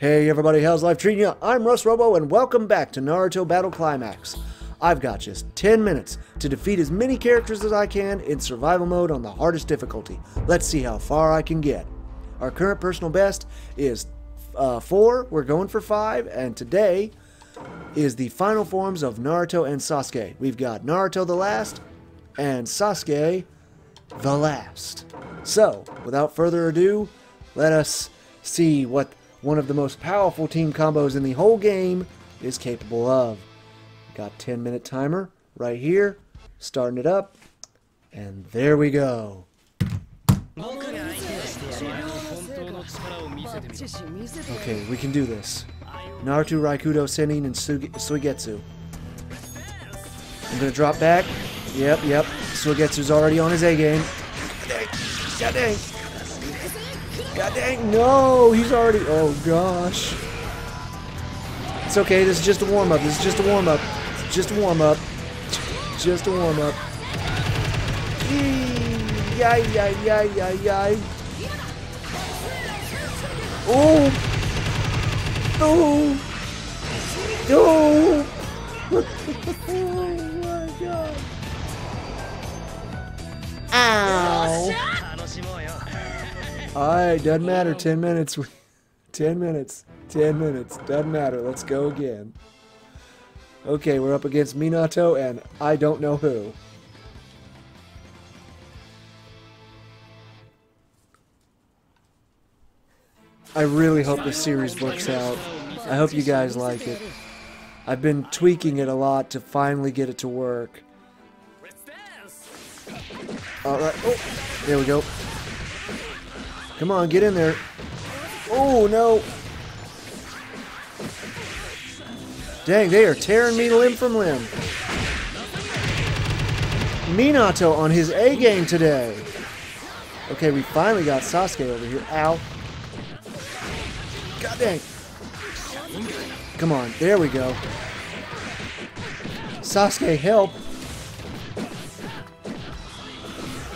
Hey everybody, how's life treating? I'm Russ Robo and welcome back to Naruto Battle Climax. I've got just 10 minutes to defeat as many characters as I can in survival mode on the hardest difficulty. Let's see how far I can get. Our current personal best is uh, 4, we're going for 5, and today is the final forms of Naruto and Sasuke. We've got Naruto the last and Sasuke the last. So, without further ado, let us see what one of the most powerful team combos in the whole game is capable of. Got 10 minute timer right here, starting it up, and there we go. Okay, we can do this. Naruto, Rikudo, Sennin, and Suigetsu. I'm gonna drop back. Yep, yep. Suigetsu's already on his A game. God dang. No, he's already. Oh, gosh. It's okay. This is just a warm up. This is just a warm up. Just a warm up. Just a warm up. Yay, yay, yay, yay, yay. Oh! Oh! Oh! oh my god! Ow! Alright, doesn't matter. 10 minutes. 10 minutes. 10 minutes. Doesn't matter. Let's go again. Okay, we're up against Minato and I don't know who. I really hope this series works out. I hope you guys like it. I've been tweaking it a lot to finally get it to work. Alright, oh, there we go. Come on, get in there. Oh, no. Dang, they are tearing me limb from limb. Minato on his A game today. Okay, we finally got Sasuke over here. Ow. God dang. Come on, there we go. Sasuke, help.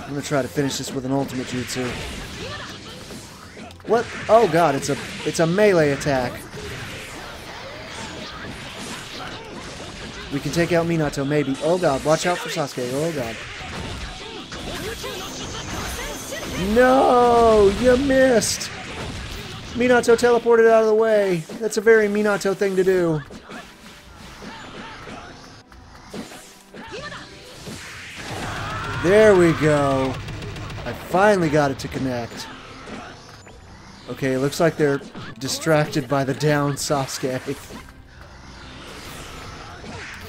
I'm gonna try to finish this with an ultimate jutsu. What? Oh god, it's a it's a melee attack. We can take out Minato, maybe. Oh god, watch out for Sasuke. Oh god. No! You missed! Minato teleported out of the way. That's a very Minato thing to do. There we go. I finally got it to connect. Okay, looks like they're distracted by the down Sasuke.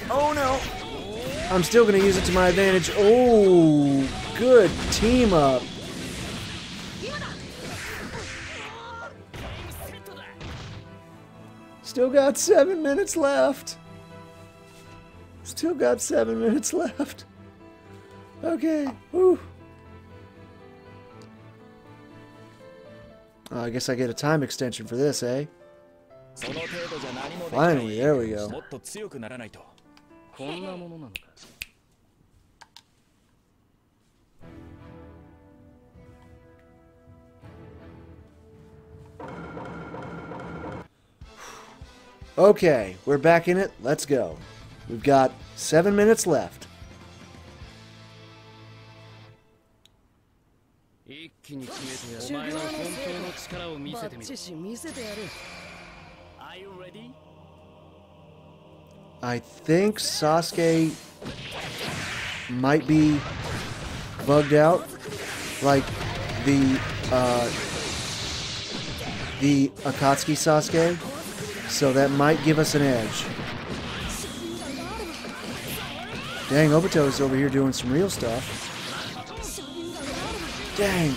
Oh no! I'm still going to use it to my advantage. Oh, good team up. Still got seven minutes left. Still got seven minutes left. Okay, whew. Uh, I guess I get a time extension for this, eh? Finally, there we go. Okay, we're back in it. Let's go. We've got seven minutes left. 一気に決めてお前の本当の力を見せてみろ。見せてやる。Are you ready? I think Sasuke might be bugged out, like the uh, the Akatsuki Sasuke, so that might give us an edge. Dang, Obito's over here doing some real stuff. Dang.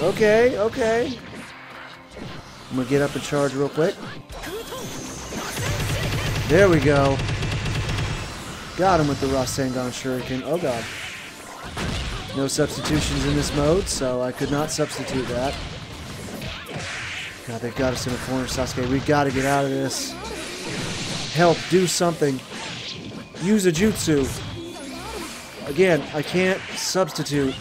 Okay, okay. I'm gonna get up and charge real quick. There we go. Got him with the Rasengan Shuriken. Oh god. No substitutions in this mode, so I could not substitute that. God, they've got us in a corner, Sasuke. We gotta get out of this. Help, do something. Use a jutsu. Again, I can't substitute.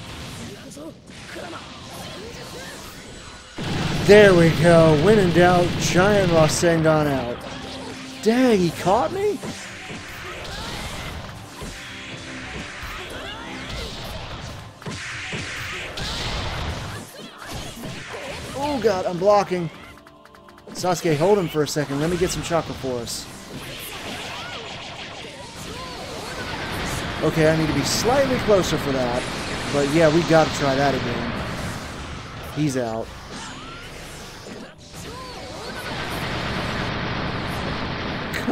There we go. When in doubt, Giant Rasengan out. Dang, he caught me? Oh god, I'm blocking. Sasuke, hold him for a second. Let me get some chakra for us. Okay, I need to be slightly closer for that. But yeah, we gotta try that again. He's out.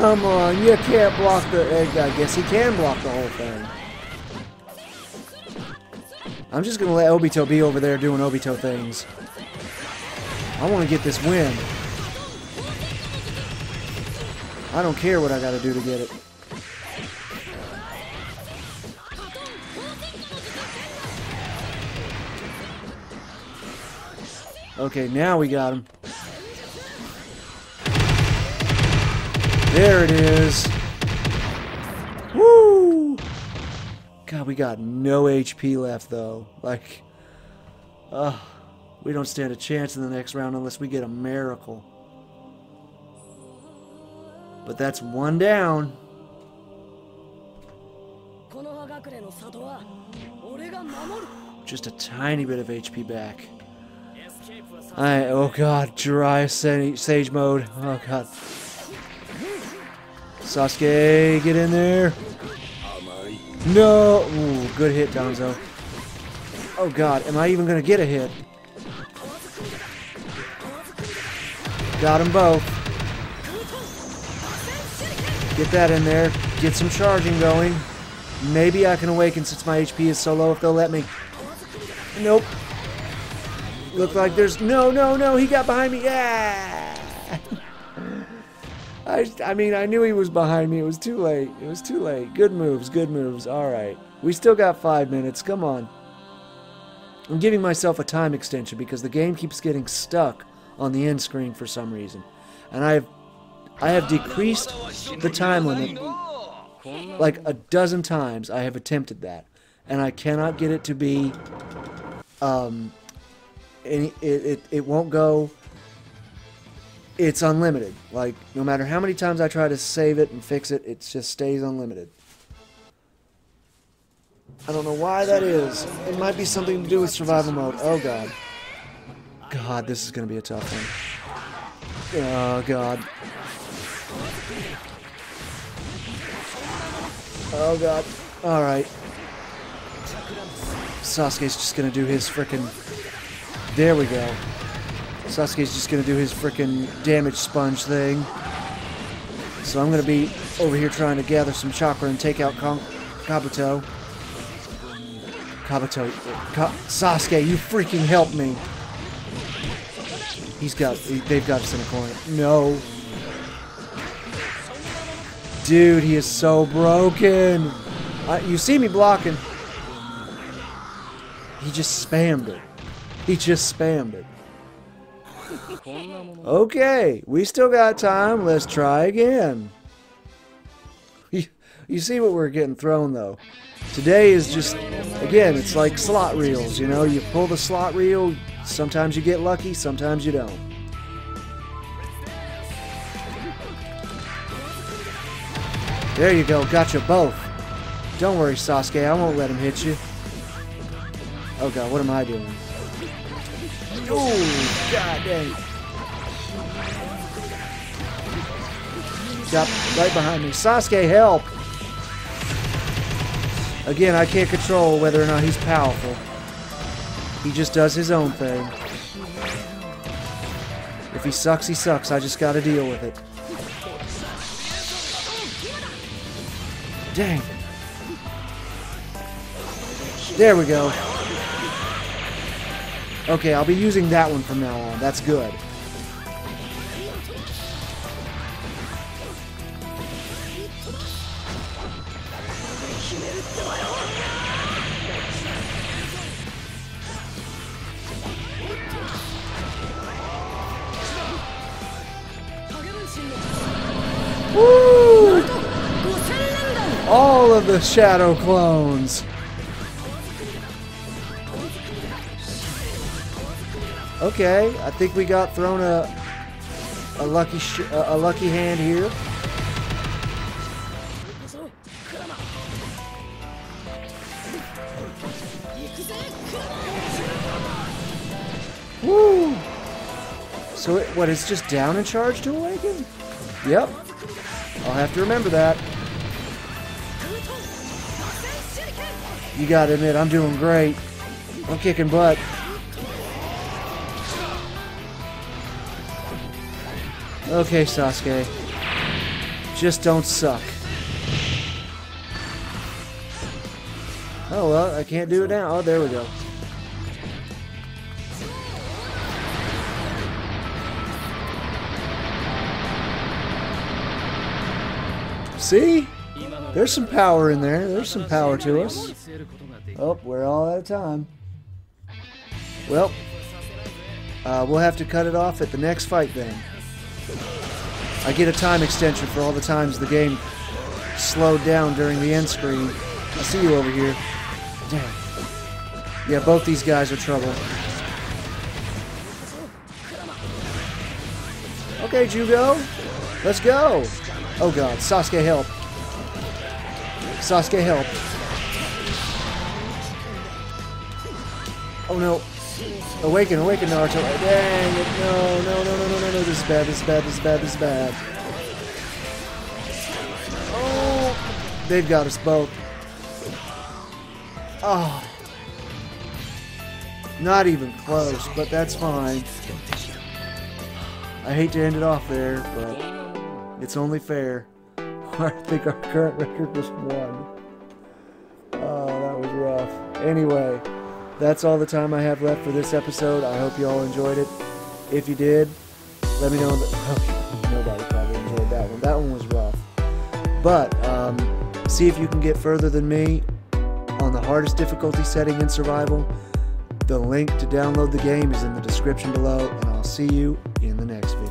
Come on, you can't block the egg. I guess he can block the whole thing. I'm just gonna let Obito be over there doing Obito things. I want to get this win. I don't care what I gotta do to get it. Okay, now we got him. There it is. Woo! God, we got no HP left, though. Like, uh, we don't stand a chance in the next round unless we get a miracle. But that's one down. Just a tiny bit of HP back. I, oh god, dry sage mode. Oh god. Sasuke, get in there. No! Ooh, good hit, Danzo. Oh god, am I even gonna get a hit? Got them both. Get that in there. Get some charging going. Maybe I can awaken since my HP is so low if they'll let me. Nope. Look like there's... No, no, no, he got behind me. Yeah! I, I mean, I knew he was behind me. It was too late. It was too late. Good moves, good moves. All right. We still got five minutes. Come on. I'm giving myself a time extension because the game keeps getting stuck on the end screen for some reason. And I have, I have decreased the time limit like a dozen times. I have attempted that. And I cannot get it to be... Um, it, it, it won't go it's unlimited. Like, no matter how many times I try to save it and fix it, it just stays unlimited. I don't know why that is. It might be something to do with survival mode. Oh, God. God, this is going to be a tough one. Oh, God. Oh, God. Alright. Sasuke's just going to do his frickin'... There we go. Sasuke's just to do his freaking damage sponge thing. So I'm to be over here trying to gather some chakra and take out Kon Kabuto. Kabuto. Ka Sasuke, you freaking help me. He's got... They've got us in a corner. No. Dude, he is so broken. Uh, you see me blocking. He just spammed it. He just spammed it. Okay, we still got time. Let's try again. You, see what we're getting thrown, though. Today is just, again, it's like slot reels, you know? You pull the slot reel, sometimes you get lucky, sometimes you don't. There you go, got you both. Don't worry, Sasuke, I won't let him hit you. Oh god, what am I doing? Oh, god dang. Got right behind me. Sasuke, help! Again, I can't control whether or not he's powerful. He just does his own thing. If he sucks, he sucks. I just gotta deal with it. Dang. There we go. Okay, I'll be using that one from now on. That's good. Woo! All of the shadow clones. Okay, I think we got thrown a a lucky a lucky hand here. Woo! So it, what? It's just down and charge to awaken? Yep. I'll have to remember that. You gotta admit, I'm doing great. I'm kicking butt. Okay, Sasuke. Just don't suck. Oh, well, I can't do it now. Oh, there we go. See? There's some power in there. There's some power to us. Oh, we're all out of time. Well, uh, we'll have to cut it off at the next fight then. I get a time extension for all the times the game slowed down during the end screen. I see you over here. Damn. Yeah, both these guys are trouble. Okay, Jugo. Let's go. Oh god, Sasuke help. Sasuke help. Oh no. Awaken, awaken, Naruto. Dang it. No, no, no, no, no, no, no. This is bad, this is bad, this is bad, this is bad. Oh, they've got us both. Oh. Not even close, but that's fine. I hate to end it off there, but it's only fair. I think our current record was one. Oh, that was rough. Anyway, that's all the time I have left for this episode. I hope you all enjoyed it. If you did, let me know. Nobody probably enjoyed that one. That one was rough. But um, see if you can get further than me on the hardest difficulty setting in survival. The link to download the game is in the description below, and I'll see you in the next video.